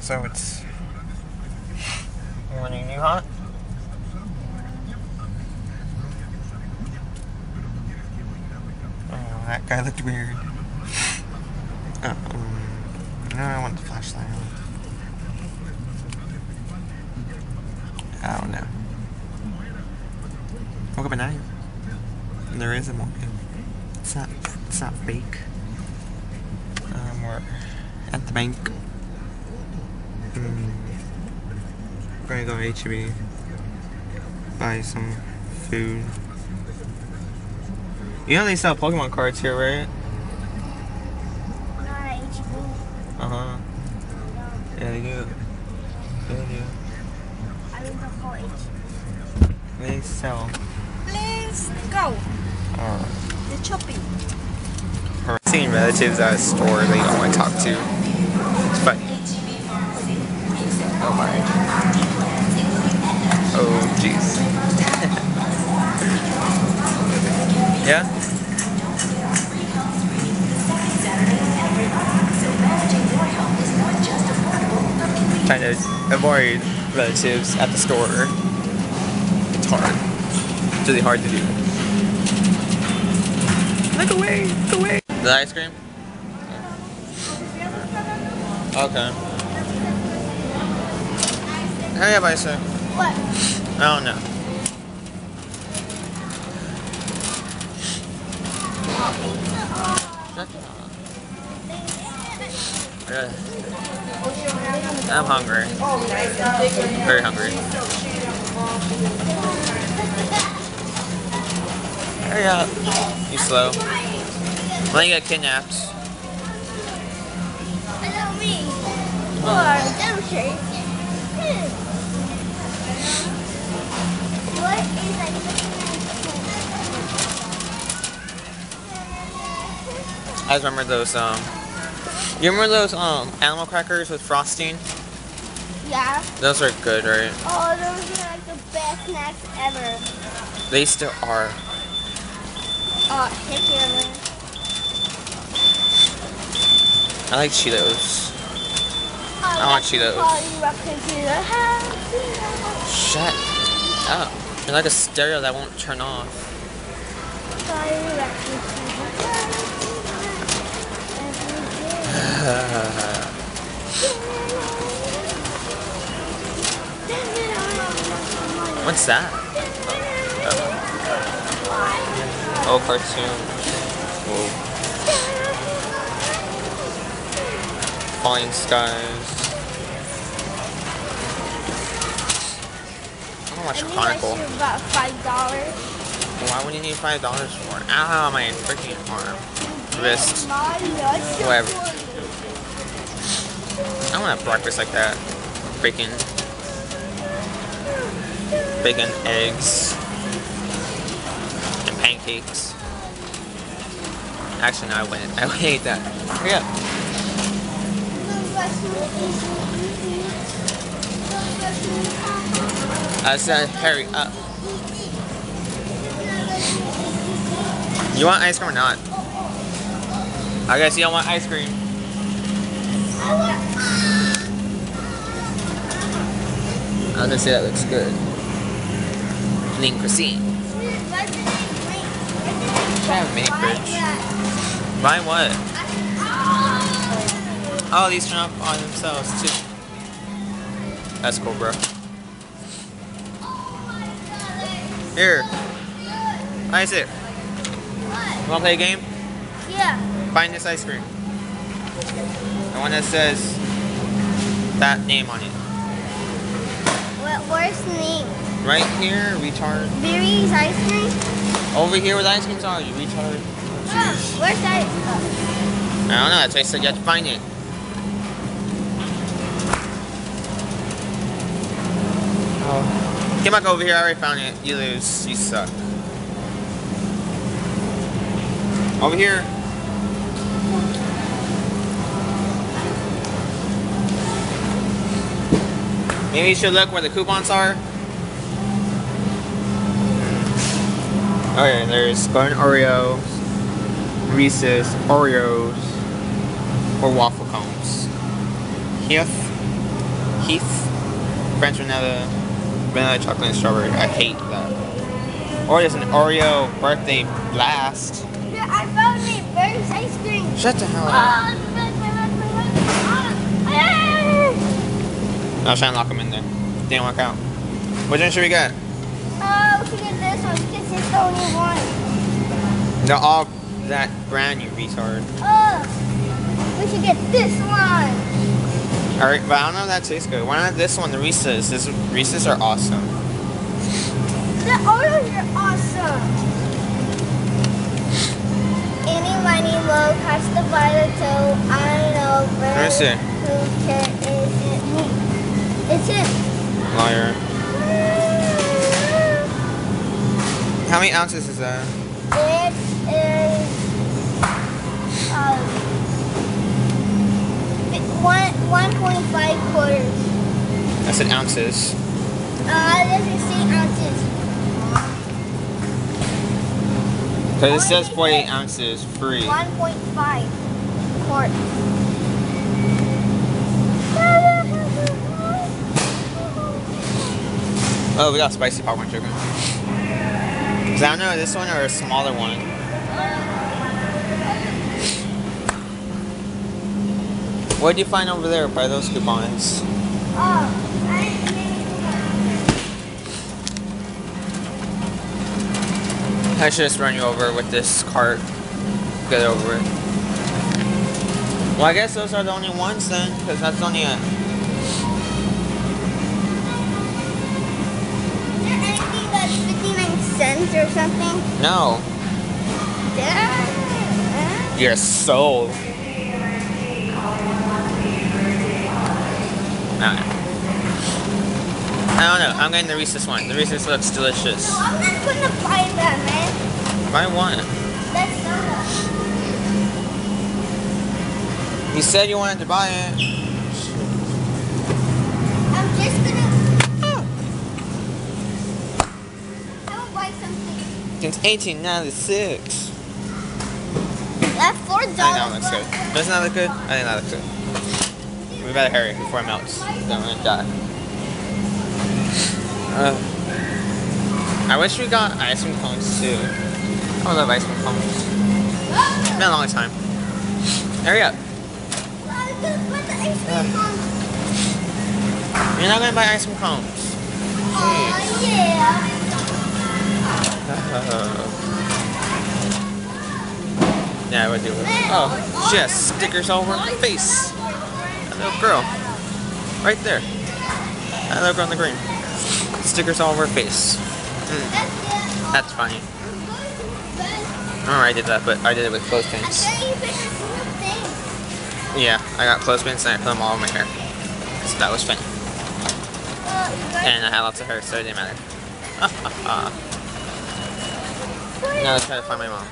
so it's you hot. Oh, that guy looked weird. Um, no, I want the flashlight on. I don't know. Woke up at. And there is a morning. It's not. It's not fake. Um, we're at the bank. Mm. Gonna go to HEB. Buy some food. You know they sell Pokemon cards here, right? Not at HEB. Uh huh. Yeah, they do. They do. I mean the whole HEB. They sell. Let's go. The shopping. seeing relatives at a store they don't want to talk to. It's funny. Oh my. Oh jeez. yeah? Trying to avoid relatives at the store. It's hard. It's really hard to do. Look away! Look away! The ice cream? Okay. Hurry up, I Isa. What? I don't know. I'm hungry. Very hungry. Hurry up. You slow. When you get kidnapped. Hello, me. Or. What is I just remember those, um... You remember those, um, animal crackers with frosting? Yeah. Those are good, right? Oh, those are like the best snacks ever. They still are. Oh, take care. I like Cheetos. Oh, I want Cheetos. Party rockin' to the house. Shut up. You're like a stereo that won't turn off. What's that? Oh, oh cartoon. Whoa. Falling skies. Watch I. I about five dollars. Why would you need five dollars for it? Ow, my freaking arm. Wrist. Whatever. I want a breakfast like that. Bacon. Bacon, eggs, and pancakes. Actually, no, I wouldn't. I would hate that. Hurry up. I said, hurry up. Uh, you want ice cream or not? I guess you don't want ice cream. I was gonna say that looks good. Lean cuisine. I have a mini fridge? Buy what? Oh, these turn up on themselves too. That's cool, bro. Here. Ice it. You wanna play a game? Yeah. Find this ice cream. The one that says that name on it. What, where's the name? Right here, retard. Berry's ice cream? Over here where the ice creams are, you retard. Where's that? I don't know, that's why I said you have to find it. Oh. Get back over here, I already found it. You lose. You suck. Over here. Maybe you should look where the coupons are. Okay, there's Garden Oreo, Reese's, Oreos, or waffle cones. Heath, Heath, French vanilla, vanilla chocolate and strawberry. I hate that. Or there's an Oreo birthday blast. Yeah, I found it. Where's ice cream? Shut the hell up. I was trying to lock them in there. Didn't work out. Which one should we get? Oh, we should get this one because it's the only one. They're all that brand, you retard. Oh, we should get this one. Alright, but I don't know if that tastes good. Why not this one, the Reese's? This Reese's are awesome. The Oreos are awesome. Any money low, catch the violet toe. I know Let me where see. who can is it me? It's him. Liar. How many ounces is that? It is um, it- one one point five quarters. I said ounces. Uh, this is eight ounces. Because it says 48 ounces free. One point five quart. Oh, we got spicy popcorn chicken. Is that know this one or a smaller one? What did you find over there by those coupons? Oh, I I should just run you over with this cart. Get over it. Well, I guess those are the only ones then, because that's only a. Is there anything that's 59 cents or something? No, Yeah. you're sold. Alright. I don't know. I'm getting the Reese's one. The Reese's looks delicious. No, I'm not gonna buy that, man. Buy one. That's not You said you wanted to buy it. I'm just gonna. Oh. I will buy something. Since 1896. That's four dollars. I dollars. that looks good. Doesn't that look good? I think that looks good. We better hurry before it melts. Then we're gonna die. Uh, I wish we got ice cream cones too. I love ice cream cones. It's been a long time. Hurry up. You're not gonna buy ice cream cones. Oh yeah. yeah, I would do it. Oh, has stickers all over her face. Little girl. Right there. That little girl on the green. Stickers all over her face. Mm, That's funny. I don't know I did that, but I did it with clothespins. I didn't even thing. Yeah, I got clothespins and I put them all in my hair. So that was funny. And I had lots of hair, so it didn't matter. now let's try to find my mom.